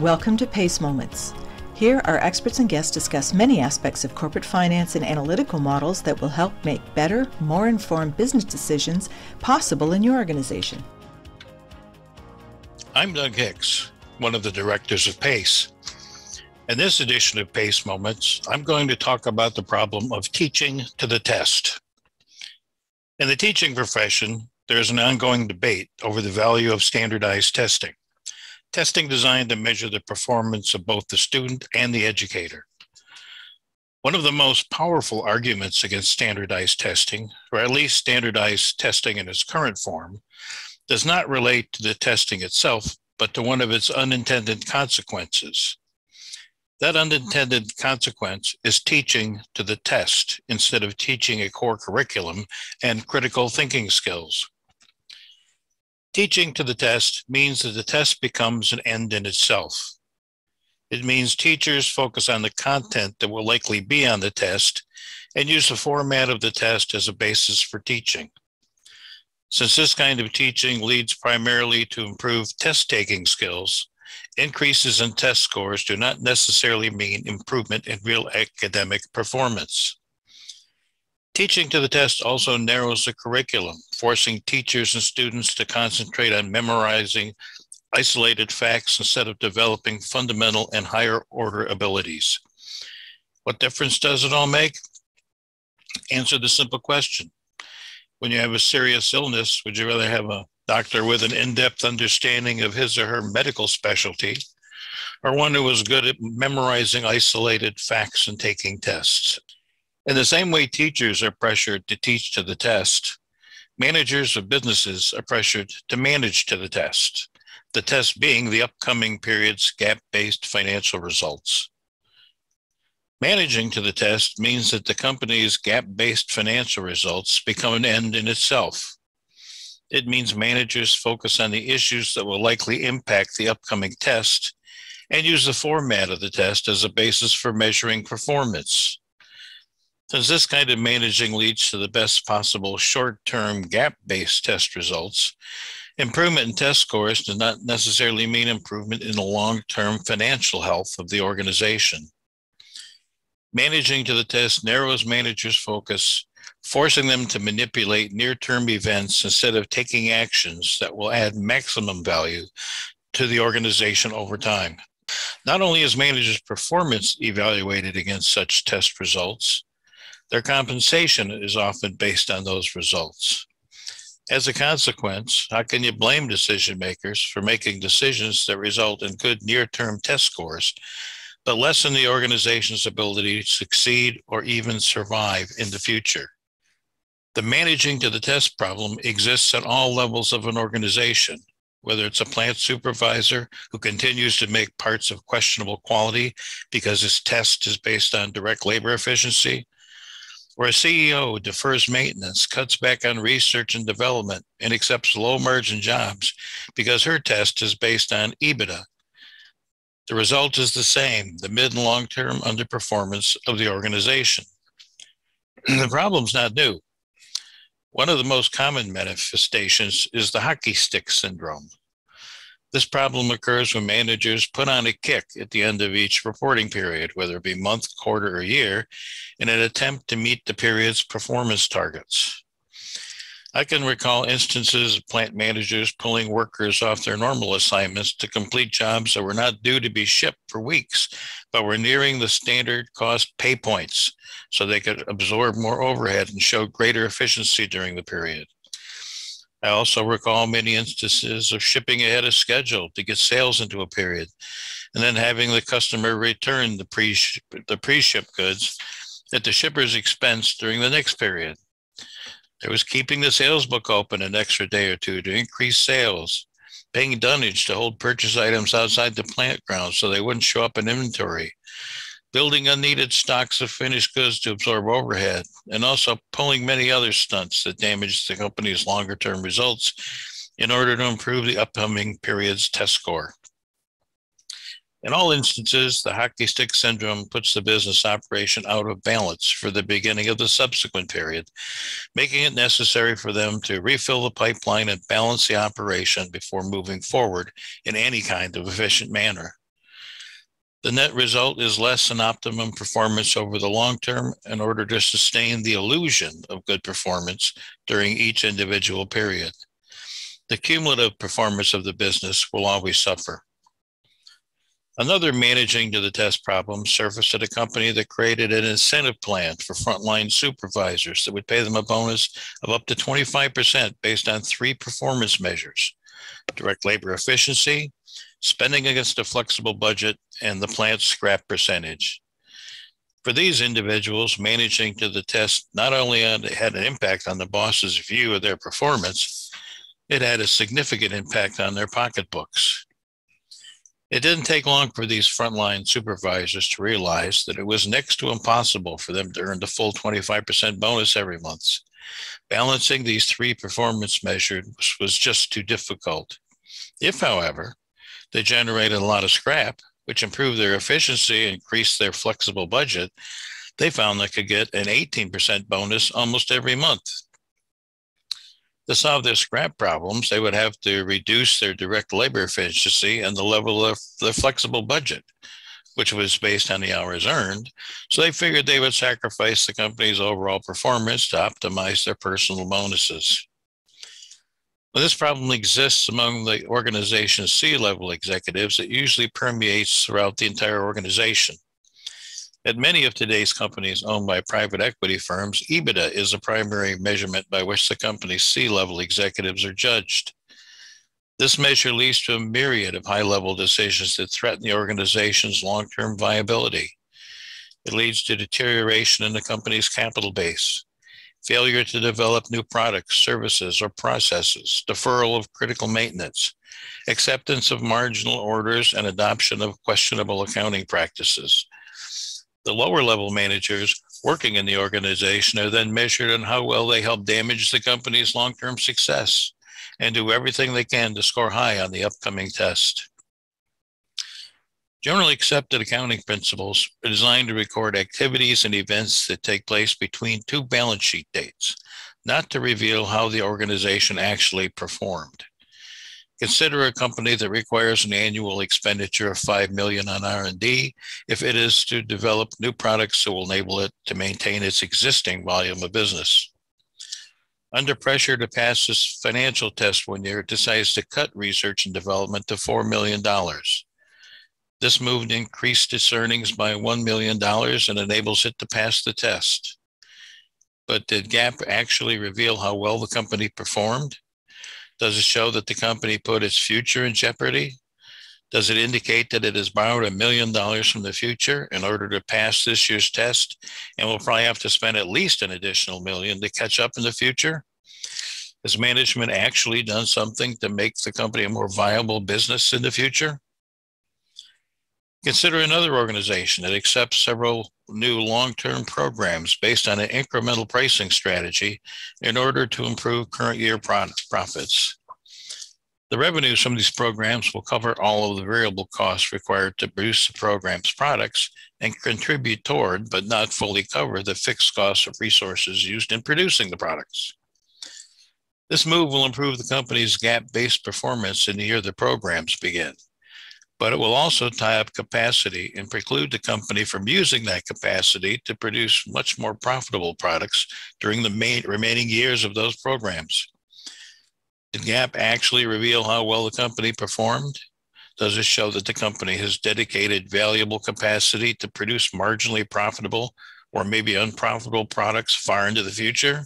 Welcome to PACE Moments. Here, our experts and guests discuss many aspects of corporate finance and analytical models that will help make better, more informed business decisions possible in your organization. I'm Doug Hicks, one of the directors of PACE. In this edition of PACE Moments, I'm going to talk about the problem of teaching to the test. In the teaching profession, there is an ongoing debate over the value of standardized testing. Testing designed to measure the performance of both the student and the educator. One of the most powerful arguments against standardized testing, or at least standardized testing in its current form, does not relate to the testing itself, but to one of its unintended consequences. That unintended consequence is teaching to the test instead of teaching a core curriculum and critical thinking skills. Teaching to the test means that the test becomes an end in itself. It means teachers focus on the content that will likely be on the test and use the format of the test as a basis for teaching. Since this kind of teaching leads primarily to improved test taking skills, increases in test scores do not necessarily mean improvement in real academic performance. Teaching to the test also narrows the curriculum, forcing teachers and students to concentrate on memorizing isolated facts instead of developing fundamental and higher order abilities. What difference does it all make? Answer the simple question. When you have a serious illness, would you rather have a doctor with an in depth understanding of his or her medical specialty, or one who was good at memorizing isolated facts and taking tests? In the same way teachers are pressured to teach to the test, managers of businesses are pressured to manage to the test, the test being the upcoming period's GAAP based financial results. Managing to the test means that the company's GAAP based financial results become an end in itself. It means managers focus on the issues that will likely impact the upcoming test and use the format of the test as a basis for measuring performance. Since this kind of managing leads to the best possible short term GAAP based test results, improvement in test scores does not necessarily mean improvement in the long term financial health of the organization. Managing to the test narrows managers' focus, forcing them to manipulate near term events instead of taking actions that will add maximum value to the organization over time. Not only is managers' performance evaluated against such test results, their compensation is often based on those results. As a consequence, how can you blame decision makers for making decisions that result in good near term test scores, but lessen the organization's ability to succeed or even survive in the future? The managing to the test problem exists at all levels of an organization, whether it's a plant supervisor who continues to make parts of questionable quality because his test is based on direct labor efficiency, where a CEO defers maintenance, cuts back on research and development, and accepts low margin jobs because her test is based on EBITDA. The result is the same the mid and long term underperformance of the organization. the problem's not new. One of the most common manifestations is the hockey stick syndrome. This problem occurs when managers put on a kick at the end of each reporting period, whether it be month, quarter, or year, in an attempt to meet the period's performance targets. I can recall instances of plant managers pulling workers off their normal assignments to complete jobs that were not due to be shipped for weeks, but were nearing the standard cost pay points so they could absorb more overhead and show greater efficiency during the period. I also recall many instances of shipping ahead of schedule to get sales into a period, and then having the customer return the pre the pre-ship goods at the shipper's expense during the next period. There was keeping the sales book open an extra day or two to increase sales, paying dunnage to hold purchase items outside the plant grounds so they wouldn't show up in inventory, building unneeded stocks of finished goods to absorb overhead, and also pulling many other stunts that damage the company's longer term results in order to improve the upcoming period's test score. In all instances, the hockey stick syndrome puts the business operation out of balance for the beginning of the subsequent period, making it necessary for them to refill the pipeline and balance the operation before moving forward in any kind of efficient manner. The net result is less than optimum performance over the long term in order to sustain the illusion of good performance during each individual period. The cumulative performance of the business will always suffer. Another managing to the test problem surfaced at a company that created an incentive plan for frontline supervisors that would pay them a bonus of up to 25% based on three performance measures direct labor efficiency, spending against a flexible budget, and the plant's scrap percentage. For these individuals, managing to the test not only had an impact on the boss's view of their performance, it had a significant impact on their pocketbooks. It didn't take long for these frontline supervisors to realize that it was next to impossible for them to earn the full 25% bonus every month. Balancing these three performance measures was just too difficult. If, however, they generated a lot of scrap, which improved their efficiency and increased their flexible budget. They found they could get an 18% bonus almost every month. To solve their scrap problems, they would have to reduce their direct labor efficiency and the level of their flexible budget, which was based on the hours earned. So they figured they would sacrifice the company's overall performance to optimize their personal bonuses. Well, this problem exists among the organization's C level executives. It usually permeates throughout the entire organization. At many of today's companies owned by private equity firms, EBITDA is a primary measurement by which the company's C level executives are judged. This measure leads to a myriad of high level decisions that threaten the organization's long term viability. It leads to deterioration in the company's capital base, failure to develop new products, services, or processes, deferral of critical maintenance, acceptance of marginal orders, and adoption of questionable accounting practices. The lower level managers working in the organization are then measured on how well they help damage the company's long term success and do everything they can to score high on the upcoming test. Generally accepted accounting principles are designed to record activities and events that take place between two balance sheet dates, not to reveal how the organization actually performed. Consider a company that requires an annual expenditure of 5 million on R&D if it is to develop new products that will enable it to maintain its existing volume of business. Under pressure to pass this financial test one year, decides to cut research and development to $4 million. This move increased its earnings by $1 million and enables it to pass the test. But did GAAP actually reveal how well the company performed? Does it show that the company put its future in jeopardy? Does it indicate that it has borrowed a million dollars from the future in order to pass this year's test and will probably have to spend at least an additional million to catch up in the future? Has management actually done something to make the company a more viable business in the future? Consider another organization that accepts several new long-term programs based on an incremental pricing strategy in order to improve current year profits. The revenues from these programs will cover all of the variable costs required to produce the program's products and contribute toward, but not fully cover, the fixed costs of resources used in producing the products. This move will improve the company's GAAP-based performance in the year the programs begin but it will also tie up capacity and preclude the company from using that capacity to produce much more profitable products during the main, remaining years of those programs. Did GAAP actually reveal how well the company performed? Does it show that the company has dedicated valuable capacity to produce marginally profitable or maybe unprofitable products far into the future?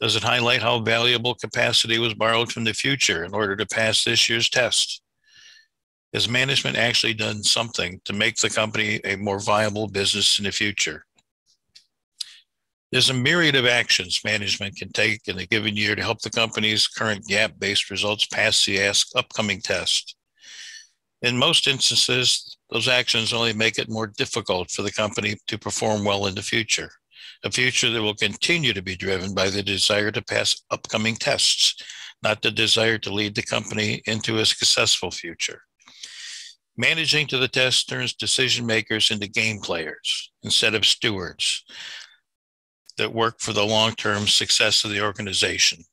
Does it highlight how valuable capacity was borrowed from the future in order to pass this year's test? Has management actually done something to make the company a more viable business in the future? There's a myriad of actions management can take in a given year to help the company's current GAAP based results pass the upcoming test. In most instances, those actions only make it more difficult for the company to perform well in the future, a future that will continue to be driven by the desire to pass upcoming tests, not the desire to lead the company into a successful future. Managing to the test turns decision makers into game players instead of stewards that work for the long term success of the organization.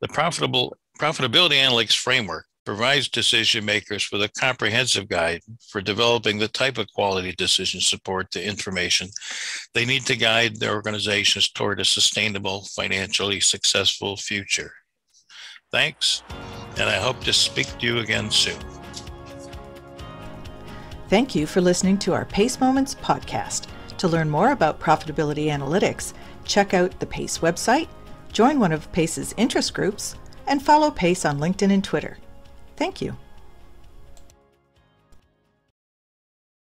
The profitable, profitability analytics framework provides decision makers with a comprehensive guide for developing the type of quality decision support to information they need to guide their organizations toward a sustainable, financially successful future. Thanks, and I hope to speak to you again soon. Thank you for listening to our PACE Moments podcast. To learn more about profitability analytics, check out the PACE website, join one of PACE's interest groups, and follow PACE on LinkedIn and Twitter. Thank you.